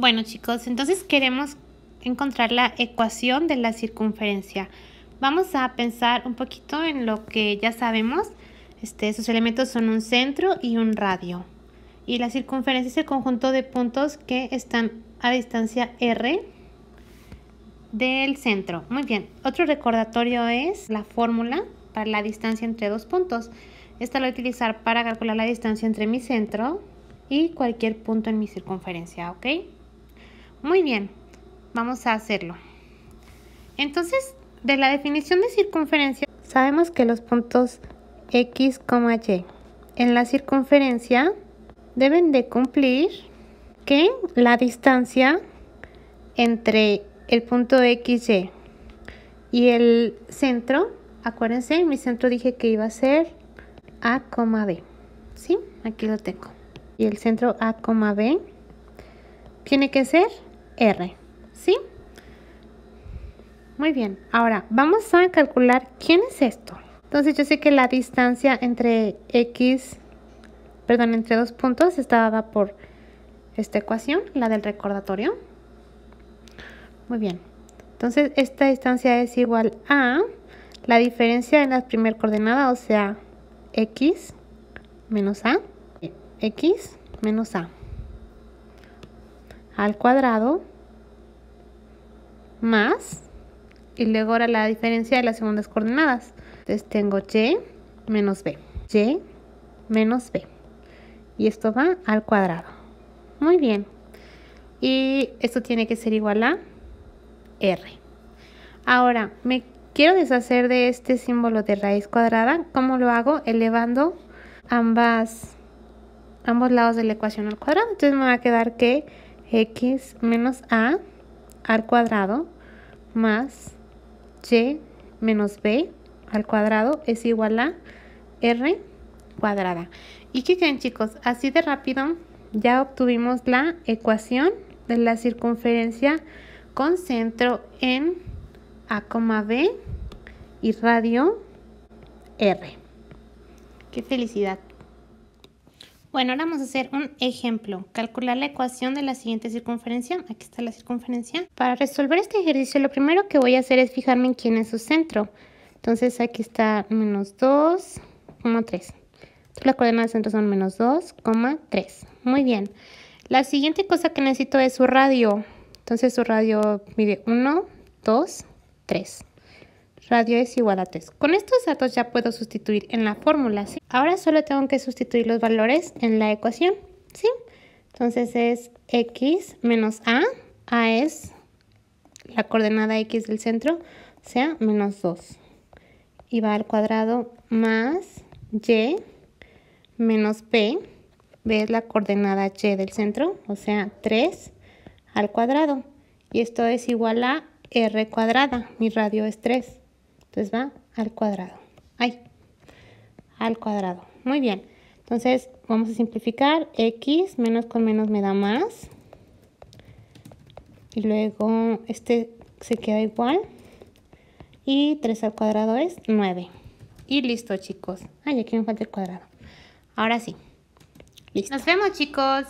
Bueno chicos, entonces queremos encontrar la ecuación de la circunferencia. Vamos a pensar un poquito en lo que ya sabemos. Este, elementos son un centro y un radio. Y la circunferencia es el conjunto de puntos que están a distancia R del centro. Muy bien, otro recordatorio es la fórmula para la distancia entre dos puntos. Esta la voy a utilizar para calcular la distancia entre mi centro y cualquier punto en mi circunferencia, ¿ok? Muy bien, vamos a hacerlo. Entonces, de la definición de circunferencia, sabemos que los puntos X, Y en la circunferencia deben de cumplir que la distancia entre el punto XY y el centro, acuérdense, en mi centro dije que iba a ser A, B. ¿Sí? Aquí lo tengo. Y el centro A, B tiene que ser R. ¿Sí? Muy bien. Ahora, vamos a calcular quién es esto. Entonces, yo sé que la distancia entre X, perdón, entre dos puntos está dada por esta ecuación, la del recordatorio. Muy bien. Entonces, esta distancia es igual a la diferencia en la primera coordenada, o sea, X menos A, X menos A al cuadrado más y luego ahora la diferencia de las segundas coordenadas. Entonces tengo y menos b, y menos b. Y esto va al cuadrado. Muy bien. Y esto tiene que ser igual a r. Ahora, me quiero deshacer de este símbolo de raíz cuadrada. ¿Cómo lo hago? Elevando ambas, ambos lados de la ecuación al cuadrado. Entonces me va a quedar que x menos a al cuadrado más y menos b al cuadrado es igual a r cuadrada. ¿Y qué creen chicos? Así de rápido ya obtuvimos la ecuación de la circunferencia con centro en a, b y radio r. ¡Qué felicidad! Bueno, ahora vamos a hacer un ejemplo. Calcular la ecuación de la siguiente circunferencia. Aquí está la circunferencia. Para resolver este ejercicio, lo primero que voy a hacer es fijarme en quién es su centro. Entonces aquí está menos 2, 3. Las coordenadas del centro son menos 2, 3. Muy bien. La siguiente cosa que necesito es su radio. Entonces su radio mide 1, 2, 3 radio es igual a 3. Con estos datos ya puedo sustituir en la fórmula, ¿sí? Ahora solo tengo que sustituir los valores en la ecuación, ¿sí? Entonces es x menos a, a es la coordenada x del centro, o sea, menos 2. Y va al cuadrado más y menos b, b es la coordenada y del centro, o sea, 3 al cuadrado. Y esto es igual a r cuadrada, mi radio es 3. Entonces va al cuadrado. Ay, al cuadrado. Muy bien. Entonces vamos a simplificar. X menos con menos me da más. Y luego este se queda igual. Y 3 al cuadrado es 9. Y listo, chicos. Ay, aquí me falta el cuadrado. Ahora sí. Listo. Nos vemos, chicos.